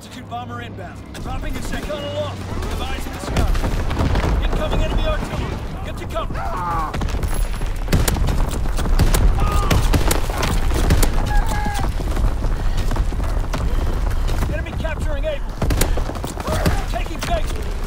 Altitude bomber inbound. Dropping a second aloft. With eyes in the sky. Incoming enemy artillery. Get to cover. Ah! Enemy capturing Able. Taking Baker.